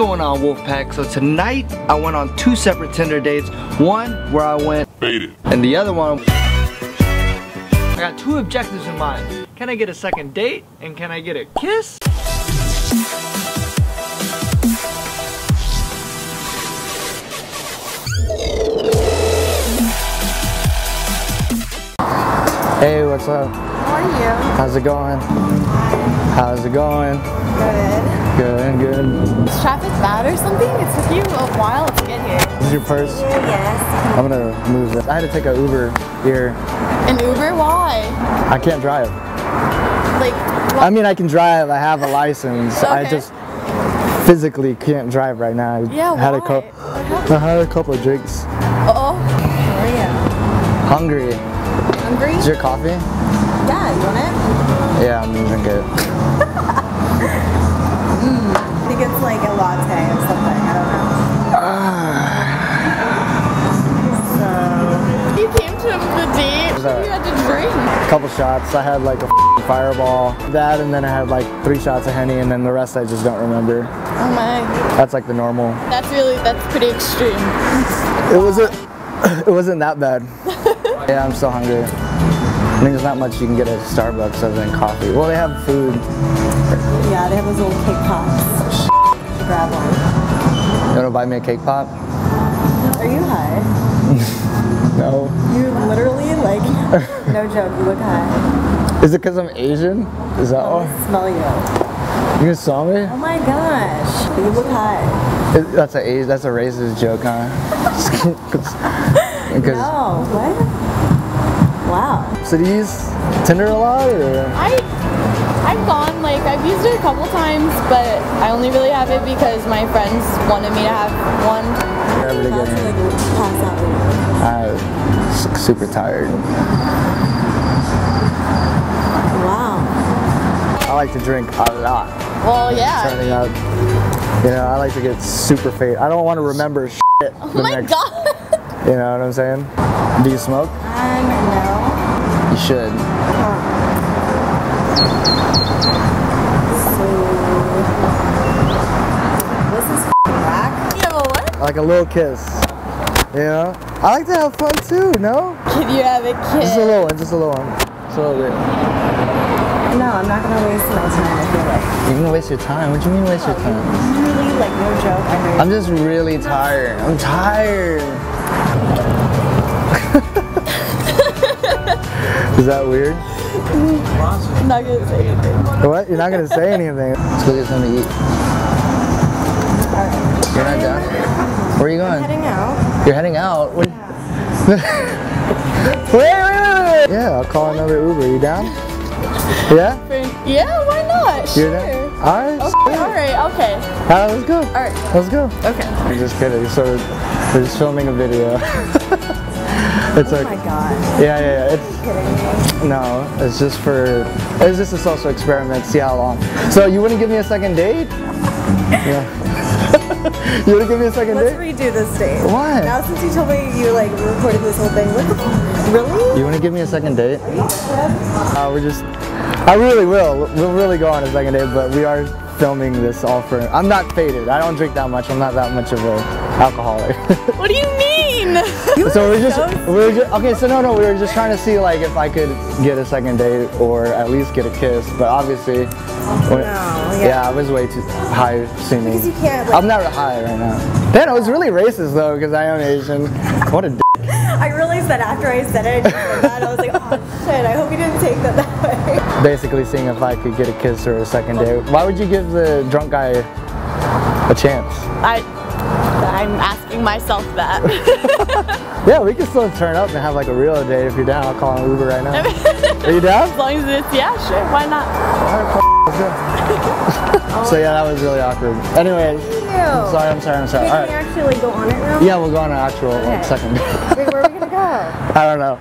going on Wolfpack? So tonight I went on two separate Tinder dates. One where I went Faded. and the other one I got two objectives in mind. Can I get a second date and can I get a kiss? Hey, what's up? How are you? How's it going? How's it going? Good. Good, good. Is traffic bad or something? It took you a while to get here. This is your purse? Yes. I'm gonna move it. I had to take an Uber here. An Uber? Why? I can't drive. Like, I mean, I can drive. I have a license. I just physically can't drive right now. I yeah, had why? a couple. What? I had a couple of drinks. Uh-oh. How are you? Hungry. Hungry? Is your coffee? Yeah, you want it? Yeah, I'm gonna drink it. Couple shots. I had like a fireball. That, and then I had like three shots of henny, and then the rest I just don't remember. Oh my. That's like the normal. That's really, that's pretty extreme. It wasn't. It wasn't that bad. yeah, I'm still hungry. I mean, there's not much you can get at Starbucks other than coffee. Well, they have food. Yeah, they have those little cake pops. Grab one. You wanna buy me a cake pop? Are you high? No. You literally like, no joke, you look high. Is it because I'm Asian? Is that I why? smell you. You saw me? Oh my gosh, you look high. It- That's a that's a racist joke, huh? Because No, what? Wow. so do you use Tinder a lot, or I, I've gone, used it a couple times, but I only really have it because my friends wanted me to have one. ever to About get to in? like pass out later. I'm super tired. Wow. I like to drink a lot. Well, yeah. Turning up, you know, I like to get super faded. I don't want to remember shit. Oh my god. You know what I'm saying? Do you smoke? Um, no. You should. This is whack. Yeah, but what? Like a little kiss. You know? I like to have fun too, no? Can you have a kiss? Just a little one, just a little one. Just a little bit. No, I'm not gonna waste my time, I feel like. You're gonna waste your time. What do you mean waste your time? Really, like, no joke. I'm, I'm just really tired. I'm tired. Is that weird? I'm not gonna say anything. What? You're not gonna say anything. Let's go get something to eat. wait, wait, wait. Yeah, I'll call another Uber. You down? Yeah? Yeah, why not? You're Sure. Alright. Okay, alright, okay. Alright, let's go. Alright. Let's go. Okay. I'm just kidding. So we're just filming a video. it's Oh like, my god. yeah, yeah, yeah. It's Kidding no, it's just for, it's just a social experiment. See how long. So you wouldn't give me a second date? Yeah. you wouldn't give me a 2nd Let's date? redo this date. Why? Now since you told me you like recorded this whole thing, what the Really? You wouldn't give me a second date? Uh, we're just, I really will. We'll really go on a second date, but we are filming this all for. I'm not faded. I don't drink that much. I'm not that much of a alcoholic. What do you mean? So we're just, we're just okay. So no, no, we were just trying to see like if I could get a second date or at least get a kiss. But obviously, oh, when- yeah. yeah, I was way too high seeming. Because you can't, like- I'm not high right now. Then it was really racist though because I am Asian. What a. D- I realized that after I said it, I just said that, I was like, oh shit, I hope you didn't take that that way. basically seeing if I could get a kiss or a second date. Oh. Why would you give the drunk guy a chance? I, I'm asking myself that. Yeah, we can still turn up and have like a real date if you're down. I'll call an Uber right now. Are you down? As long as it's, yeah, sure, why not? So yeah, that was really awkward. Anyways, I'm sorry, I'm sorry, I'm sorry. Wait, All can we actually like go on it now? Yeah, we'll go on an actual like Okay. second date. Wait, where are we gonna go? I don't know.